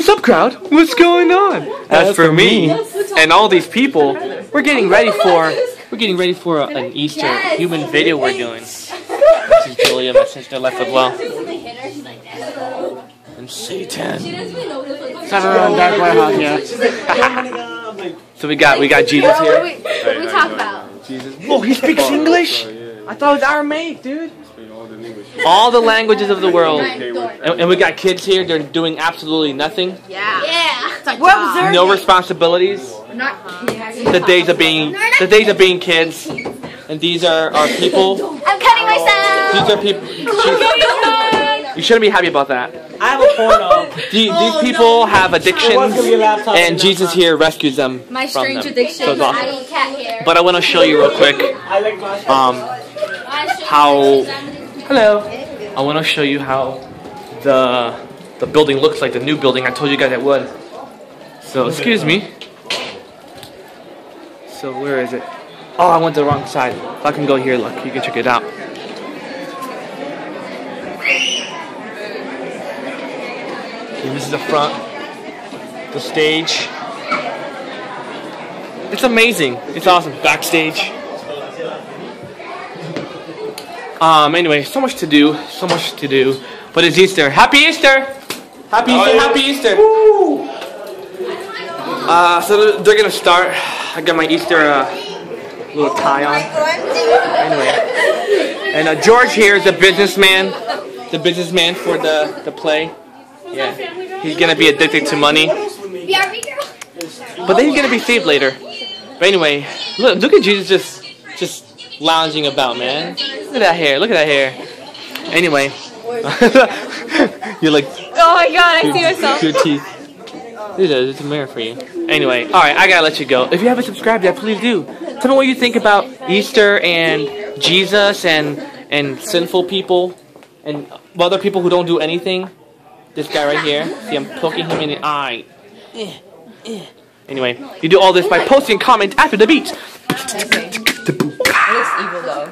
What's up, crowd? What's going on? As for me and all these people, we're getting ready for we're getting ready for a, an Easter human video we're doing. This is Julia, my sister, left as well, and Satan. Everyone, Dark Warehouse here. So we got we got Jesus What here. we, what we talk about? Jesus. Oh, he speaks English. I thought it was Aramaic, dude. All the languages of the world. And, and we got kids here. They're doing absolutely nothing. Yeah. Yeah. It's like No responsibilities. The days of being the days of being kids. And these are our people. I'm cutting myself. These are people. You shouldn't be happy about that. I have a porno. The- These people have addictions, gonna be a laptop and Jesus here rescues them My from strange them. addiction. So it's awesome. I cat hair. But I want to show you real quick I like my um, how. Hello. I want to show you how the the building looks like the new building. I told you guys I would. So excuse me. So where is it? Oh, I went the wrong side. I can go here, look, you can check it out. This is the front, the stage. It's amazing. It's awesome. Backstage. Um. Anyway, so much to do. So much to do. But it's Easter. Happy Easter! Happy Easter! Happy Easter! Uh. So they're gonna start. I got my Easter uh, little tie on. Anyway, and uh, George here is the businessman. The businessman for the the play. Yeah. He's gonna be addicted to money. But then he's gonna be saved later. But anyway, look look at Jesus just just lounging about, man. Look at that hair. Look at that hair. Anyway, you're like Oh my god, I see myself. Your teeth. It is. It's a mirror for you. Anyway, all right. I gotta let you go. If you haven't subscribed yet, please do. Tell me what you think about Easter and Jesus and and sinful people and other people who don't do anything. This guy right here. See, I'm poking him in the eye. Anyway, you do all this by posting comment after the beat. It looks evil though.